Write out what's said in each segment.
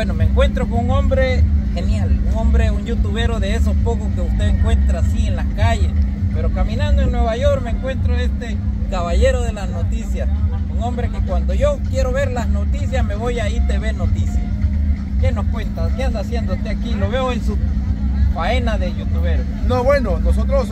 Bueno, me encuentro con un hombre genial, un hombre, un youtubero de esos pocos que usted encuentra así en las calles. Pero caminando en Nueva York me encuentro este caballero de las noticias. Un hombre que cuando yo quiero ver las noticias me voy a ITV Noticias. ¿Qué nos cuenta? ¿Qué anda haciendo usted aquí? Lo veo en su faena de youtuber. No, bueno, nosotros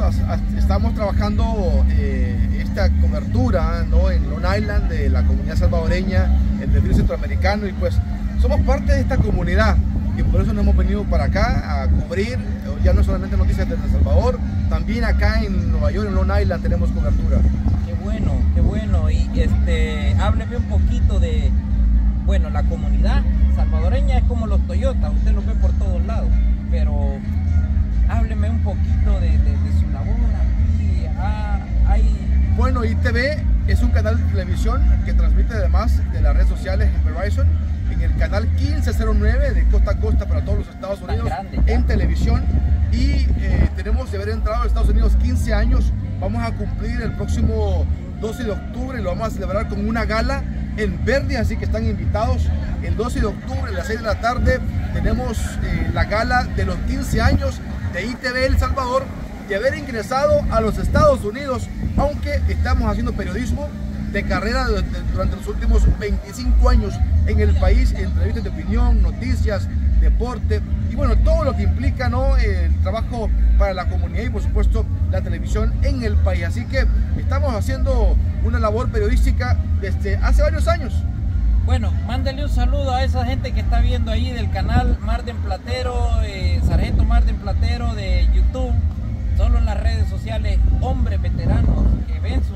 estamos trabajando eh, esta cobertura en Long Island de la comunidad salvadoreña, el desfile centroamericano y pues somos parte de esta comunidad y por eso nos hemos venido para acá a cubrir ya no solamente noticias de El Salvador, también acá en Nueva York, en Long Island tenemos cobertura. Qué bueno, qué bueno. Y este, hábleme un poquito de, bueno, la comunidad salvadoreña es como los Toyota, usted los ve por todos lados, pero hábleme un poquito de, su labor aquí. Ah, hay... Bueno, ITV es un canal de televisión que transmite además de las redes sociales en Verizon en el canal 1509 de costa a costa para todos los Estados Unidos en televisión. Y eh, tenemos de haber entrado a Estados Unidos 15 años. Vamos a cumplir el próximo 12 de octubre. Lo vamos a celebrar con una gala en verde así que están invitados. El 12 de octubre a las 6 de la tarde tenemos eh, la gala de los 15 años de ITV El Salvador de haber ingresado a los Estados Unidos aunque estamos haciendo periodismo de carrera durante los últimos 25 años en el país, entrevistas de opinión, noticias, deporte y bueno, todo lo que implica ¿no? el trabajo para la comunidad y por supuesto la televisión en el país. Así que estamos haciendo una labor periodística desde hace varios años. Bueno, mándele un saludo a esa gente que está viendo ahí del canal Marden Platero, eh, Sargento Marden Platero de YouTube, solo en las redes sociales, hombres veteranos que ven noticias.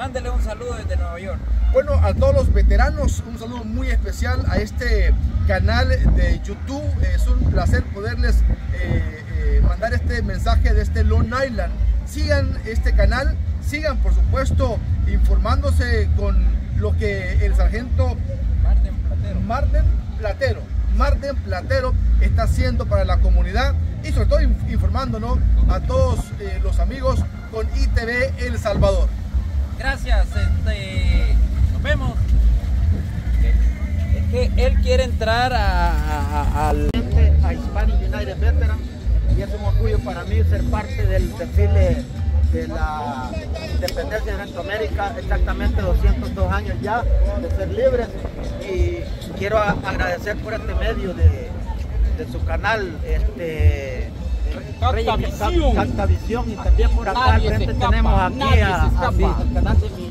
Mándele un saludo desde Nueva York. Bueno, a todos los veteranos, un saludo muy especial a este canal de YouTube. Es un placer poderles eh, eh, mandar este mensaje de este Long Island. Sigan este canal, sigan por supuesto informándose con lo que el sargento Marden Platero, Marden Platero, Marden Platero está haciendo para la comunidad y sobre todo informándonos a todos eh, los amigos con ITV El Salvador. Gracias, este, nos vemos. Es que él quiere entrar al... A Hispanic United Veterans y es un orgullo para mí ser parte del desfile de la independencia de Centroamérica, exactamente 202 años ya de ser libres y quiero agradecer por este medio de, de su canal, este Canta Visión. y también por acá al frente tenemos aquí a, al canal de mi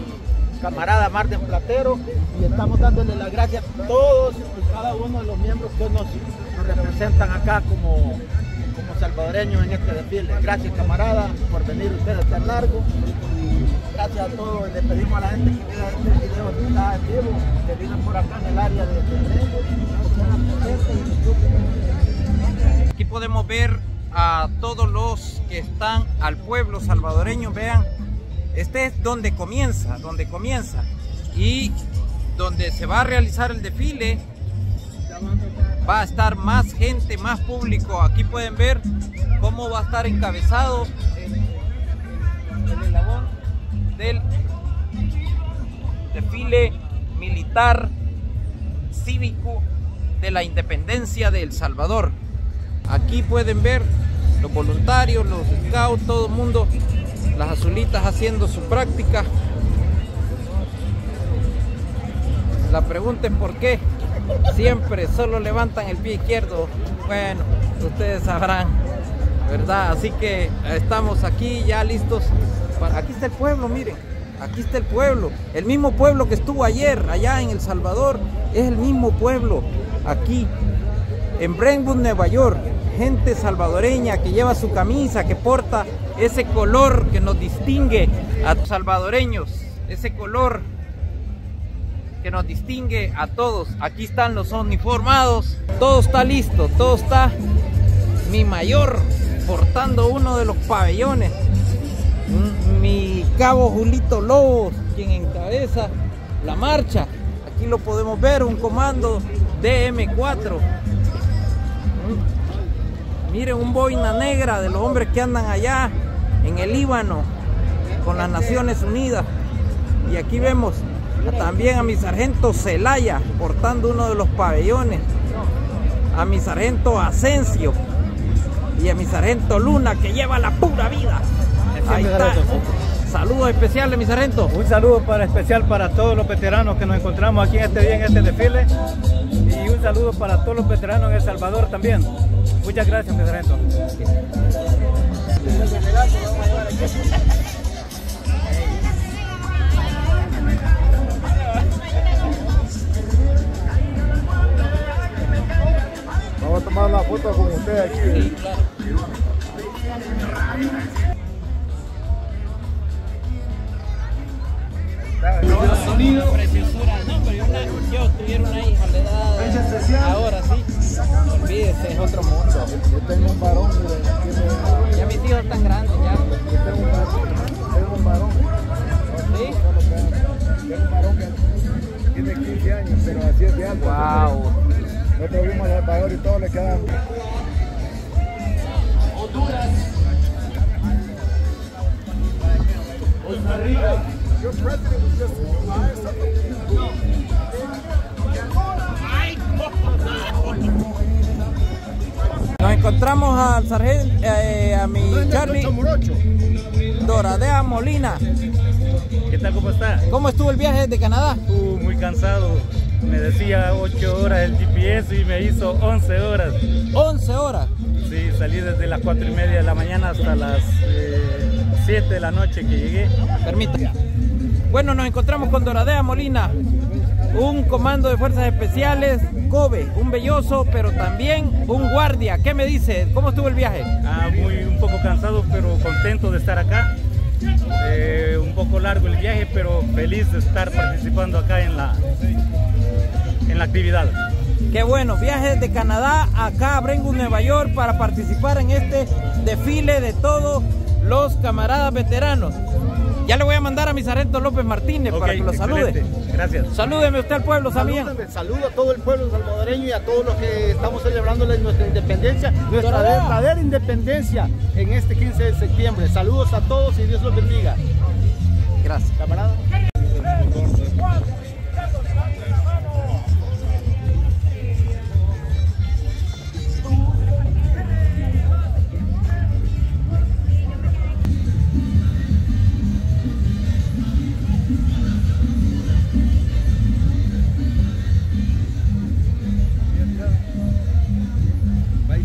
camarada Marden Platero y estamos dándole las gracias a todos y cada uno de los miembros que nos, representan acá como, como salvadoreños en este desfile. Gracias camarada por venir ustedes tan largo y gracias a todos. Le pedimos a la gente que vea este video que está en vivo, que vienen por acá en el área de, de Aquí podemos ver a todos los que están al pueblo salvadoreño, vean, este es donde comienza, donde comienza y donde se va a realizar el desfile va a estar más gente, más público. Aquí pueden ver cómo va a estar encabezado el, el del desfile militar cívico de la independencia de El Salvador. Aquí pueden ver los voluntarios, los scouts, todo el mundo, las azulitas haciendo su práctica. La pregunta es por qué siempre solo levantan el pie izquierdo. Bueno, ustedes sabrán, ¿verdad? Así que estamos aquí ya listos. Aquí está el pueblo, miren. Aquí está el pueblo. El mismo pueblo que estuvo ayer allá en El Salvador. Es el mismo pueblo aquí en Brentwood, Nueva York gente salvadoreña que lleva su camisa, que porta ese color que nos distingue a los salvadoreños, ese color que nos distingue a todos. Aquí están los uniformados, todo está listo, todo está mi mayor portando uno de los pabellones, mi cabo Julito Lobos, quien encabeza la marcha. Aquí lo podemos ver, un comando DM4 Miren un boina negra de los hombres que andan allá en el Líbano con las Naciones Unidas. Y aquí vemos también a mi sargento Celaya portando uno de los pabellones. a mi sargento Asensio y a mi sargento Luna que lleva la pura vida. Ahí está. Saludos especiales, mi sargento. Un saludo para especial para todos los veteranos que nos encontramos aquí en este día, en este desfile. Y un saludo para todos los veteranos en El Salvador también. Muchas gracias, mi sargento. Vamos a tomar una foto con usted aquí. Sí, claro. Están grandes ya. tengo un varón, tengo un varón. ¿Sí? Tengo un varón que tiene 15 años, pero así es de alto. Wow. Nosotros vimos a El Salvador y todo le quedan. Your president was just encontramos al sargento, eh, a mi Charlie. Doradea Molina. ¿Qué tal? ¿Cómo está? ¿Cómo estuvo el viaje desde Canadá? Uh, muy cansado. Me decía 8 horas el GPS y me hizo 11 horas. 11 horas. Sí, salí desde las 4 y media de la mañana hasta las eh, 7 de la noche que llegué. Permítame. Bueno, nos encontramos con Doradea Molina, un comando de fuerzas especiales, Kobe, un belloso, pero también un guardia. ¿Qué me dice? ¿Cómo estuvo el viaje? Ah, muy un poco cansado, pero contento de estar acá. Eh, un poco largo el viaje, pero feliz de estar participando acá en la, en la actividad. Qué bueno, viaje de Canadá acá a Brengu, Nueva York, para participar en este desfile de todos los camaradas veteranos. Ya le voy a mandar a mi sargento López Martínez para que lo salude. excelente. Gracias. Salúdeme usted al pueblo. Salúdame, Saludo a todo el pueblo salvadoreño y a todos los que estamos celebrando nuestra independencia, nuestra verdadera independencia en este 15 de septiembre. Saludos a todos y Dios los bendiga.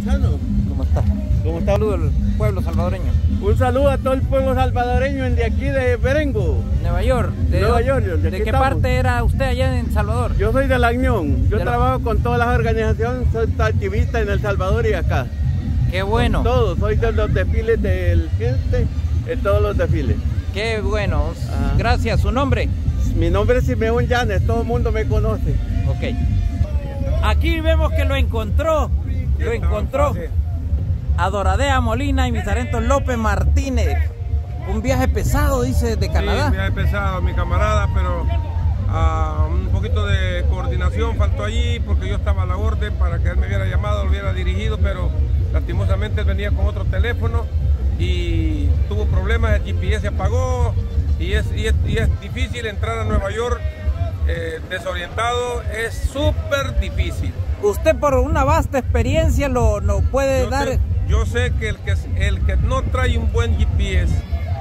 Paisano, ¿Cómo está? ¿Cómo está? Saludo al pueblo salvadoreño. Un saludo a todo el pueblo salvadoreño de aquí de Berengo. Nueva York. ¿De, Nueva York, de ¿De, aquí qué estamos. parte era usted allá en Salvador? Yo soy de la Unión. Yo De la- trabajo con todas las organizaciones, soy activista en El Salvador y acá. Qué bueno. Todos, soy de los desfiles del gente, en todos los desfiles. Qué bueno. Ajá. Gracias. ¿Su nombre? Mi nombre es Simeón Llanes, todo el mundo me conoce. Ok. Aquí vemos que lo encontró. Lo encontró. A Doradea Molina y mi sargento López Martínez. Un viaje pesado, dice, Sí, Canadá. me ha pesado mi camarada, pero ah, un poquito de coordinación faltó allí porque yo estaba a la orden para que él me hubiera llamado, lo hubiera dirigido, pero lastimosamente él venía con otro teléfono y tuvo problemas, el GPS se apagó y es, y es, y es difícil entrar a Nueva York eh, desorientado, es súper difícil. Usted por una vasta experiencia lo, lo puede Yo dar. sé, yo sé que el, que el que no trae un buen GPS,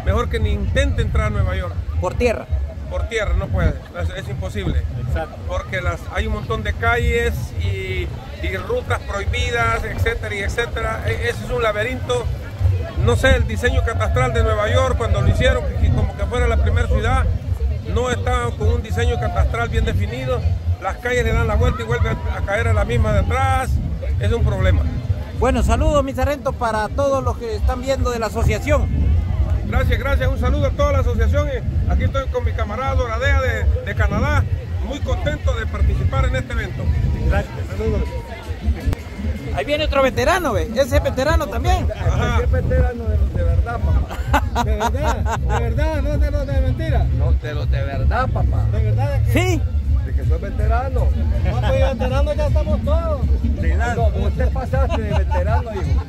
mejor que ni intente entrar a Nueva York. por tierra. Por tierra no puede, es, es imposible. Exacto. Porque las, hay un montón de calles y, y rutas prohibidas, etcétera, y etcétera. E- Ese es un laberinto. No sé, el diseño catastral de Nueva York, cuando lo hicieron, como que fuera la primera ciudad, no estaba con un diseño catastral bien definido. Las calles le dan la vuelta y vuelven a caer a la misma de atrás. Es un problema. Bueno, saludos, mi sargento, para todos los que están viendo de la asociación. Gracias, gracias. Un saludo a toda la asociación. Eh, Aquí estoy con mi camarada Doradea de, de Canadá. Muy contento de participar en este evento. Gracias. Ahí viene otro veterano, ¿ve? Ese es veterano también. Ajá. ¿Qué veterano de los de verdad, papá? De verdad, de verdad, no de los de mentira. No, de los de verdad, papá. De verdad, de que Sí. Veterano. no, pues, veteranos ya estamos todos. No, usted pasaste de veterano, hijo.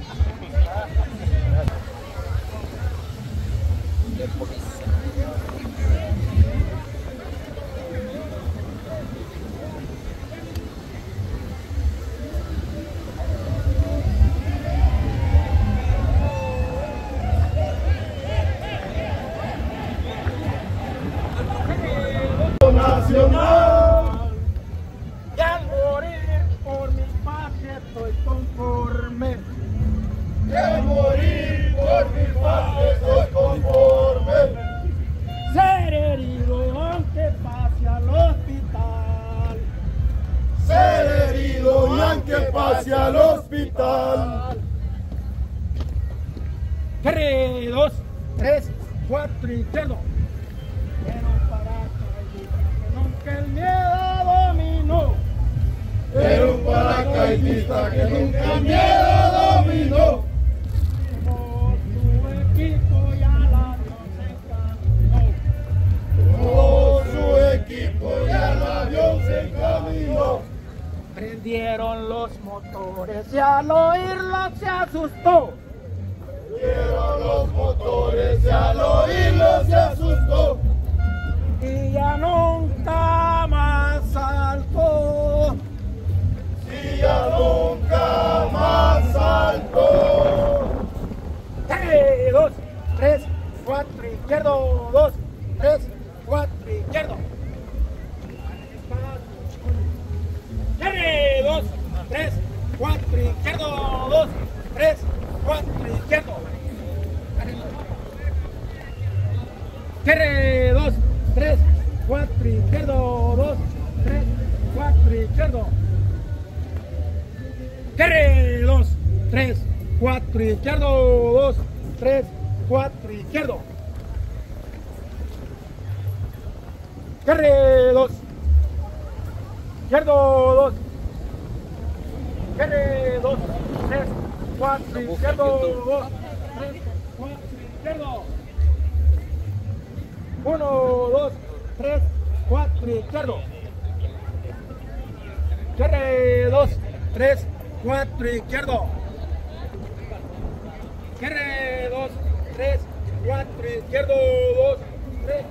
Que pase al hospital. Tres, dos, tres, cuatro, izquierdo. Pero para que nunca el miedo dominó. Pero un paracaidista que nunca el miedo dominó. Los motores y al oírlo se asustó. Prendieron los motores y al oírlo se asustó. Y ya nunca más saltó. Y ya nunca cuatro, izquierdo, dos, tres, cuatro, izquierdo. Tres, dos, tres, cuatro, izquierdo, dos, tres, cuatro, izquierdo. Carre, dos. Izquierdo, dos. Carre, dos, tres, cuatro, izquierdo, dos, tres, cuatro, izquierdo. Uno, dos, tres, cuatro, izquierdo. Carre, dos, tres, cuatro, izquierdo. Carre, dos, tres, cuatro, izquierdo, dos, tres,